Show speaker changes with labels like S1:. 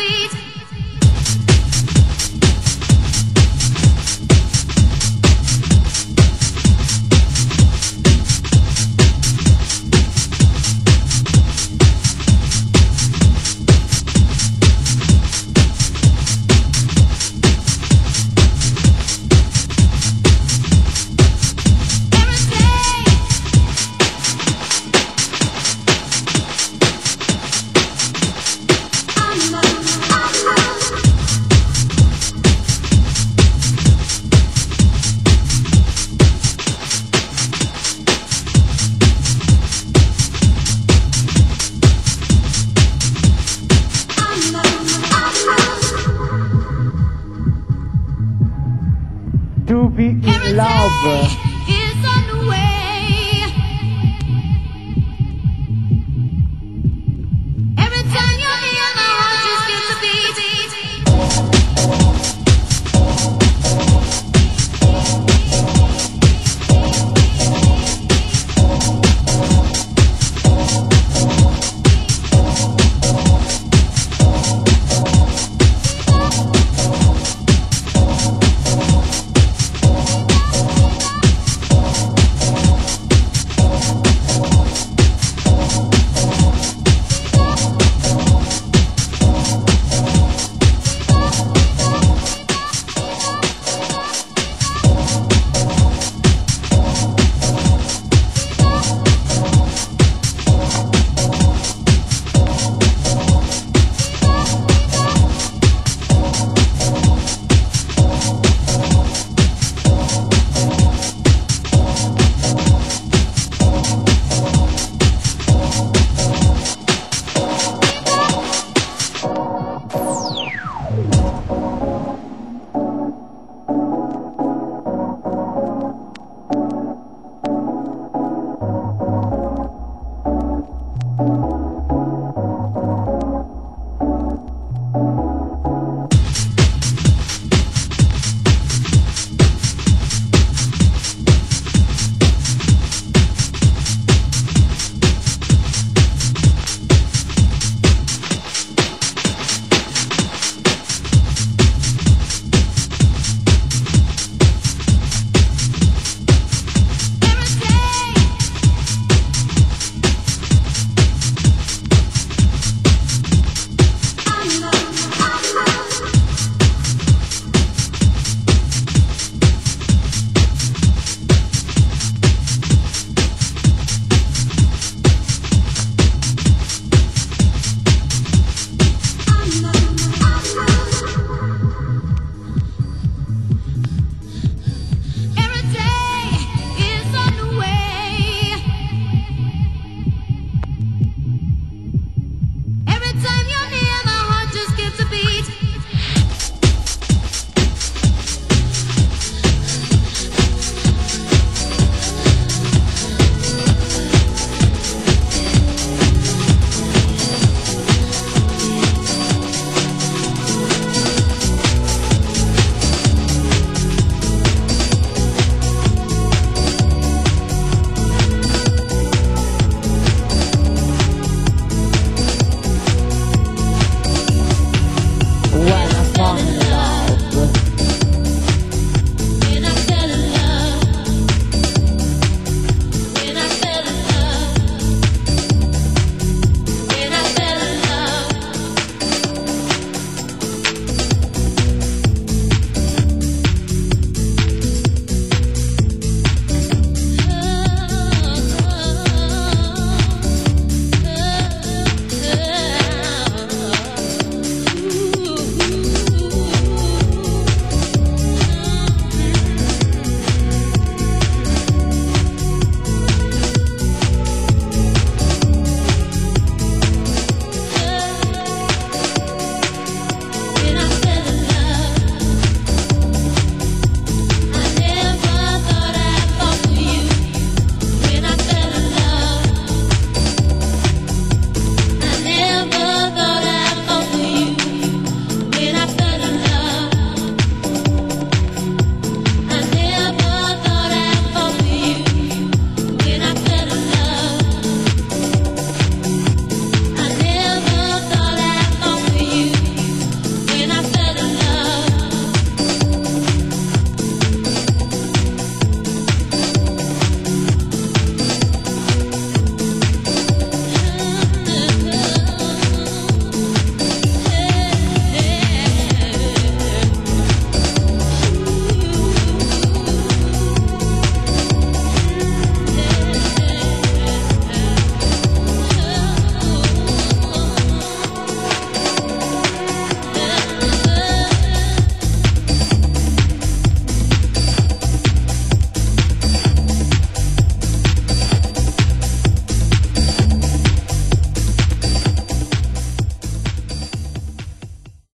S1: heartbeat. is way. Señor. when I find